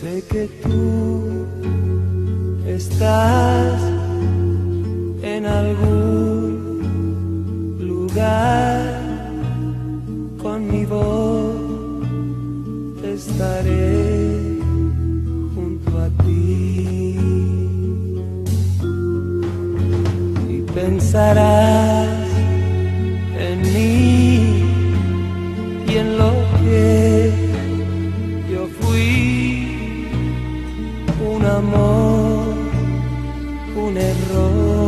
Sé que tú estás en algún lugar con mi voz. Estaré junto a ti. Y pensarás en mí. amor un error.